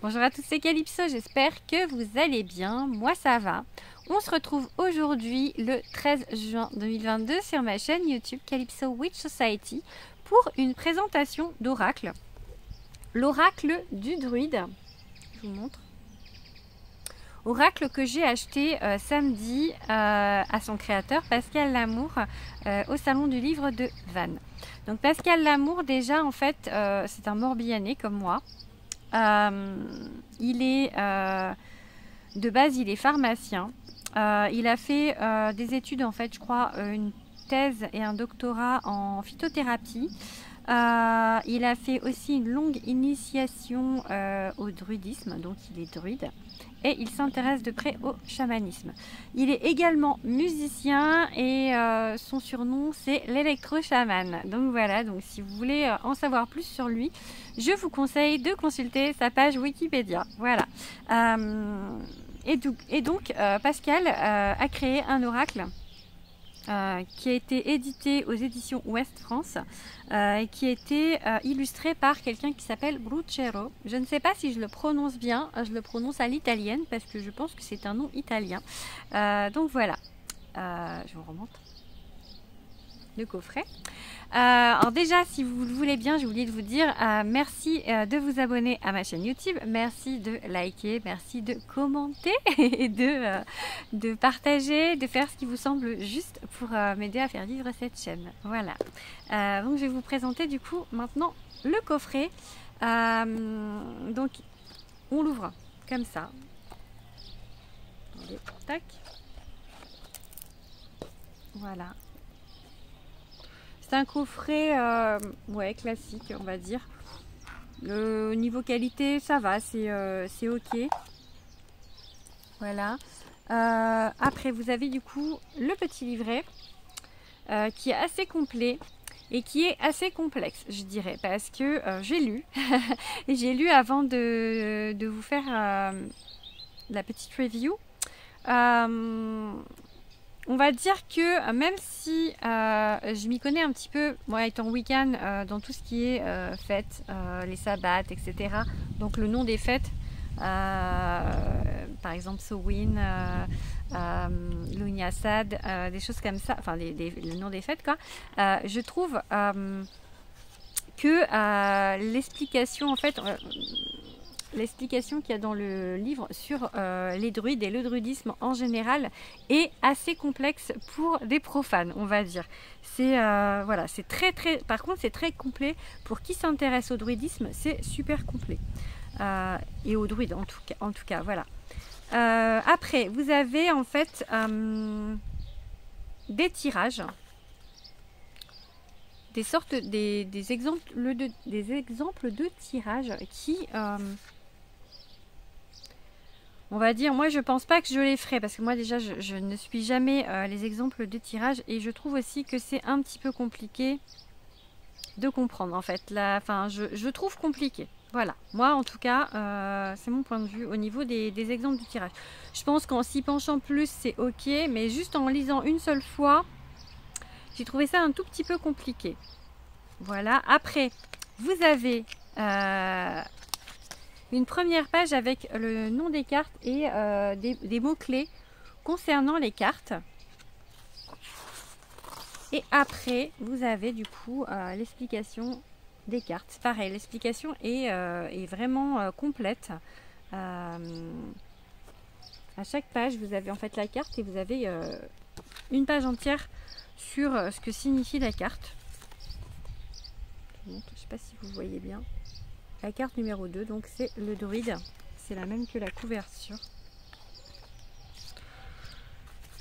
Bonjour à tous, c'est Calypso, j'espère que vous allez bien. Moi ça va. On se retrouve aujourd'hui le 13 juin 2022 sur ma chaîne YouTube Calypso Witch Society pour une présentation d'oracle. L'oracle du druide. Je vous montre. Oracle que j'ai acheté euh, samedi euh, à son créateur Pascal Lamour euh, au salon du livre de Vannes. Donc Pascal Lamour déjà en fait c'est un Morbihanais comme moi. Il est de base il est pharmacien. il a fait des études en fait je crois une thèse et un doctorat en phytothérapie. Il a fait aussi une longue initiation au druidisme, donc il est druide et il s'intéresse de près au chamanisme. Il est également musicien et euh, son surnom c'est l'électro-chaman. Donc voilà, donc si vous voulez euh, en savoir plus sur lui, je vous conseille de consulter sa page Wikipédia. Voilà. Euh, et, donc Pascal a créé un oracle euh, qui a été édité aux éditions Ouest France euh, et qui a été euh, illustré par quelqu'un qui s'appelle Brucero. Je ne sais pas si je le prononce bien, je le prononce à l'italienne parce que je pense que c'est un nom italien. donc voilà, je vous remonte le coffret. Euh, alors déjà, si vous le voulez bien, j'ai oublié de vous dire euh, merci euh, de vous abonner à ma chaîne YouTube, merci de liker, merci de commenter et de, de partager, de faire ce qui vous semble juste pour m'aider à faire vivre cette chaîne. Voilà. donc je vais vous présenter du coup maintenant le coffret. donc on l'ouvre comme ça. tac. Voilà. C'est un coffret euh, ouais, classique, on va dire. Le niveau qualité, ça va, c'est euh, ok. Voilà. Euh, après, vous avez du coup le petit livret qui est assez complet et qui est assez complexe, je dirais, parce que j'ai lu. j'ai lu avant de, de vous faire la petite review. On va dire que euh, même si euh, je m'y connais un petit peu, moi étant week-end euh, dans tout ce qui est fêtes, les sabbats, etc. Donc le nom des fêtes, par exemple Sowin, Lunyasad, des choses comme ça, enfin le nom des fêtes quoi. je trouve que l'explication en fait l'explication qu'il y a dans le livre sur euh, les druides et le druidisme en général est assez complexe pour des profanes, on va dire. C'est euh, voilà, c'est très très. Par contre, c'est très complet pour qui s'intéresse au druidisme, c'est super complet euh, et aux druides en tout cas. En tout cas, voilà. après, vous avez en fait des tirages des sortes des, exemples de, des exemples de tirages qui on va dire, moi je pense pas que je les ferai parce que moi déjà je, ne suis jamais euh, les exemples de tirage et je trouve aussi que c'est un petit peu compliqué de comprendre en fait. enfin, je, trouve compliqué. Voilà, moi en tout cas, euh, c'est mon point de vue au niveau des, exemples de tirage. Je pense qu'en s'y penchant plus, c'est ok, mais juste en lisant une seule fois, j'ai trouvé ça un tout petit peu compliqué. Voilà, après, vous avez euh, une première page avec le nom des cartes et euh, des, mots-clés concernant les cartes. Et après, vous avez du coup euh, l'explication des cartes. Pareil, l'explication est, euh, vraiment complète. à chaque page, vous avez en fait la carte et vous avez une page entière sur ce que signifie la carte. Je ne sais pas si vous voyez bien. La carte numéro 2, donc c'est le druide. C'est la même que la couverture.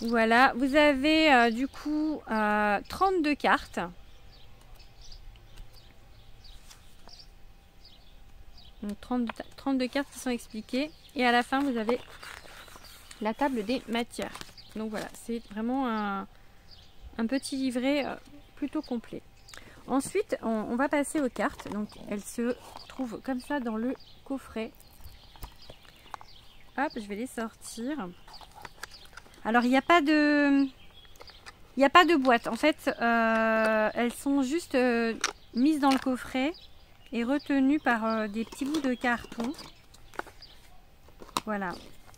Voilà, vous avez euh, du coup 32 euh, cartes. Donc 32 cartes qui sont expliquées. Et à la fin, vous avez la table des matières. Donc voilà, c'est vraiment un, petit livret euh, plutôt complet. Ensuite, on, va passer aux cartes. Donc, elles se trouvent comme ça dans le coffret. Hop, je vais les sortir. Alors, il n'y a pas de... Il n'y a pas de boîte. En fait, euh, elles sont juste euh, mises dans le coffret et retenues par euh, des petits bouts de carton. Voilà,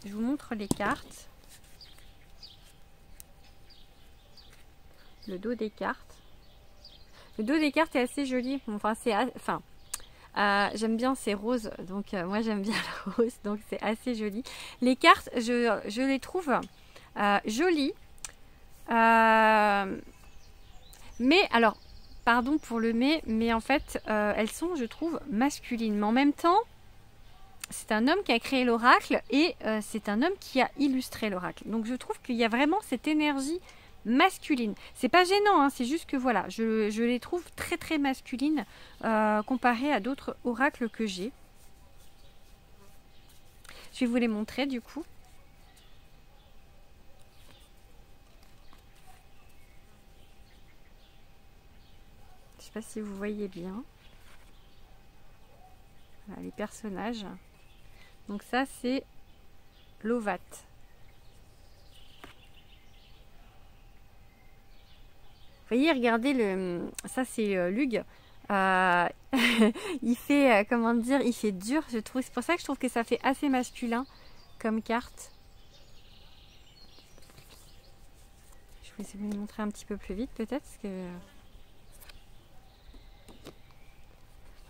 je vous montre les cartes. Le dos des cartes. Le dos des cartes est assez joli. Enfin, c'est, enfin, euh, j'aime bien ces roses, donc euh, moi j'aime bien la rose, donc c'est assez joli. Les cartes, je, les trouve euh, jolies. mais alors, pardon pour le mais, mais en fait, elles sont, je trouve, masculines. Mais en même temps, c'est un homme qui a créé l'oracle et c'est un homme qui a illustré l'oracle. Donc je trouve qu'il y a vraiment cette énergie masculine. C'est pas gênant, hein, c'est juste que voilà, je, les trouve très très masculines euh, comparées à d'autres oracles que j'ai. Je vais vous les montrer du coup. Je sais pas si vous voyez bien. les personnages. Donc ça c'est l'Ovat. Voyez, regardez le. Ça, c'est euh, Lug. Euh, il fait, euh, comment dire, il fait dur, je trouve. C'est pour ça que je trouve que ça fait assez masculin comme carte. Je vais essayer de vous montrer un petit peu plus vite, peut-être.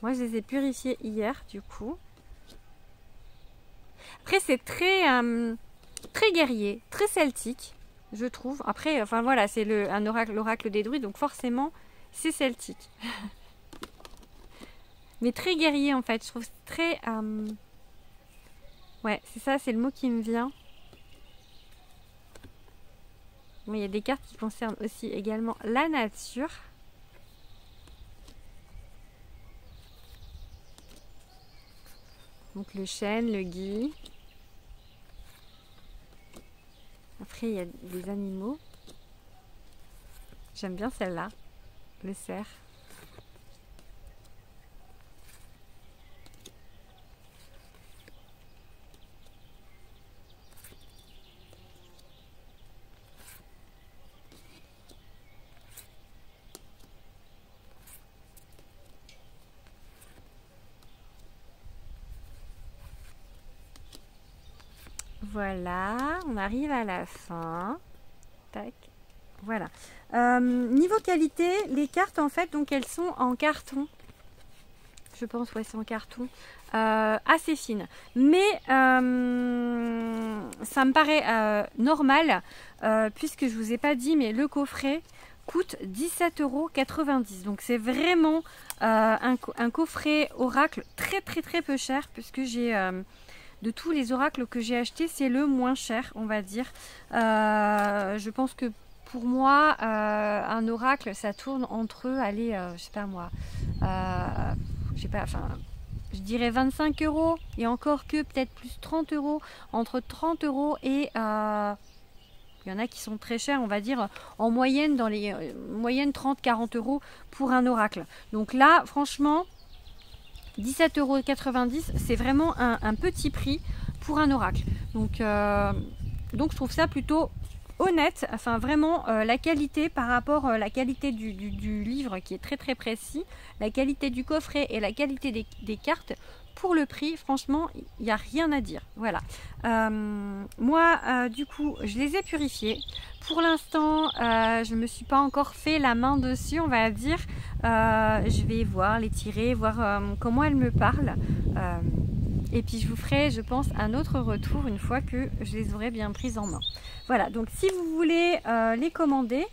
Moi, je les ai purifiés hier, du coup. Après, c'est très, très guerrier, très celtique je trouve. Après, enfin voilà, c'est un oracle, l'oracle des druides, donc forcément, c'est celtique. Mais très guerrier en fait, je trouve très... Euh, ouais, c'est ça, c'est le mot qui me vient. Il y a des cartes qui concernent aussi également la nature. Donc le chêne, le gui. Après, il y a des animaux. J'aime bien celle-là, le cerf. Voilà, on arrive à la fin. Tac. Voilà. Euh, niveau qualité, les cartes en fait, donc elles sont en carton. Je pense, ouais, c'est en carton. Euh, assez fine. Mais euh, ça me paraît normal, puisque je vous ai pas dit, mais le coffret coûte 17,90 euros. Donc c'est vraiment un, coffret oracle très très très peu cher, puisque j'ai de tous les oracles que j'ai achetés, c'est le moins cher, on va dire. Euh, je pense que pour moi, euh, un oracle, ça tourne entre, allez, euh, je sais pas moi, je sais pas, enfin, je dirais 25 euros et encore que peut-être plus 30 euros, entre 30 euros et il y en a qui sont très chers, on va dire en moyenne dans les moyennes 30-40 euros pour un oracle. Donc là, franchement, 17,90€, c'est vraiment un, petit prix pour un oracle. Donc, euh, donc je trouve ça plutôt honnête, enfin vraiment euh, la qualité par rapport à euh, la qualité du, livre qui est très très précis, la qualité du coffret et la qualité des, cartes, pour le prix, franchement, il n'y a rien à dire. Voilà. moi, du coup, je les ai purifiés. Pour l'instant, je ne me suis pas encore fait la main dessus, on va dire. je vais voir, les tirer, voir comment elles me parlent. Et puis je vous ferai, je pense, un autre retour une fois que je les aurai bien prises en main. Voilà, donc si vous voulez euh, les commander,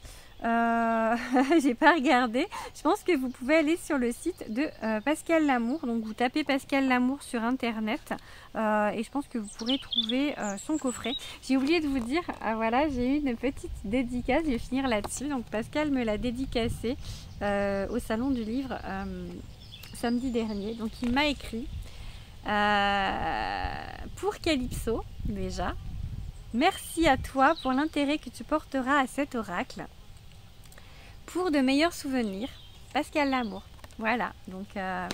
euh, j'ai pas regardé. Je pense que vous pouvez aller sur le site de euh, Pascal Lamour. Donc vous tapez Pascal Lamour sur internet et je pense que vous pourrez trouver son coffret. J'ai oublié de vous dire, ah, voilà, j'ai eu une petite dédicace. Je vais finir là-dessus. Donc Pascal me l'a dédicacé au salon du livre samedi dernier. Donc il m'a écrit. Euh, pour Calypso, déjà, merci à toi pour l'intérêt que tu porteras à cet oracle. Pour de meilleurs souvenirs, Pascal Lamour. Voilà, donc euh,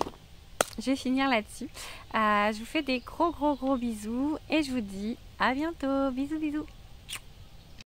je vais finir là-dessus. Euh, je vous fais des gros gros gros bisous et je vous dis à bientôt. Bisous bisous.